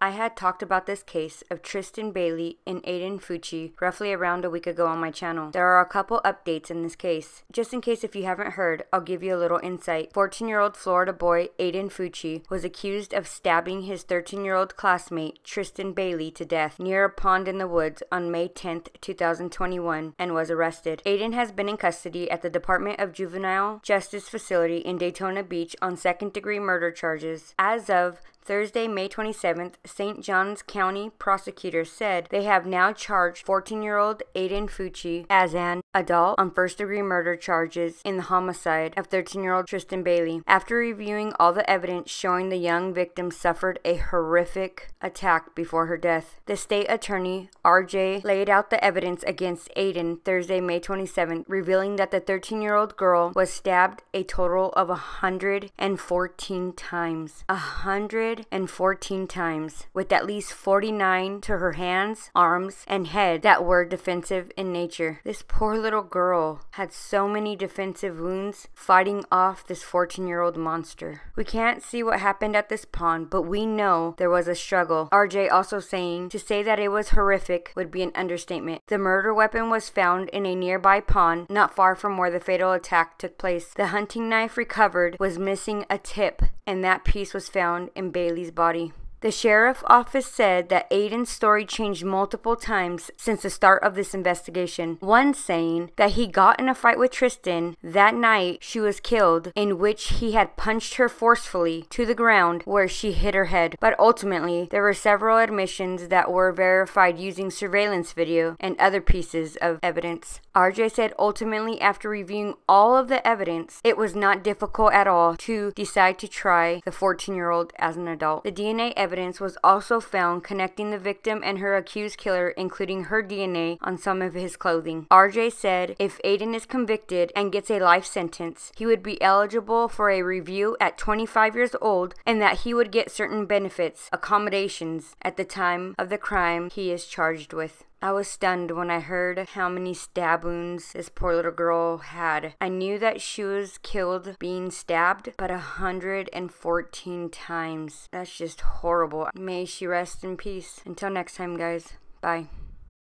I had talked about this case of Tristyn Bailey and Aiden Fucci roughly around a week ago on my channel. There are a couple updates in this case. Just in case if you haven't heard, I'll give you a little insight. 14 year old Florida boy Aiden Fucci was accused of stabbing his 13 year old classmate Tristyn Bailey to death near a pond in the woods on May 10, 2021, and was arrested. Aiden has been in custody at the Department of Juvenile Justice Facility in Daytona Beach on second degree murder charges. As of Thursday, May 27th, St. Johns County prosecutors said they have now charged 14 year old Aiden Fucci as an adult on first degree murder charges in the homicide of 13 year old Tristyn Bailey. After reviewing all the evidence showing the young victim suffered a horrific attack before her death, the state attorney, RJ, laid out the evidence against Aiden Thursday, May 27th, revealing that the 13 year old girl was stabbed a total of 114 times. A hundred 114 times, with at least 49 to her hands, arms, and head that were defensive in nature. This poor little girl had so many defensive wounds fighting off this 14 year old monster. We can't see what happened at this pond, but we know there was a struggle. RJ also saying to say that it was horrific would be an understatement. The murder weapon was found in a nearby pond not far from where the fatal attack took place. The hunting knife recovered was missing a tip, and that piece was found in Bailey's body. The sheriff's office said that Aiden's story changed multiple times since the start of this investigation. One saying that he got in a fight with Tristyn that night she was killed, in which he had punched her forcefully to the ground where she hit her head. But ultimately, there were several admissions that were verified using surveillance video and other pieces of evidence. RJ said ultimately, after reviewing all of the evidence, it was not difficult at all to decide to try the 14 year old as an adult. The DNA evidence evidence was also found connecting the victim and her accused killer, including her DNA on some of his clothing. RJ said if Aiden is convicted and gets a life sentence, he would be eligible for a review at 25 years old and that he would get certain benefits, accommodations at the time of the crime he is charged with. I was stunned when I heard how many stab wounds this poor little girl had. I knew that she was killed being stabbed, but 114 times. That's just horrible. May she rest in peace. Until next time, guys. Bye.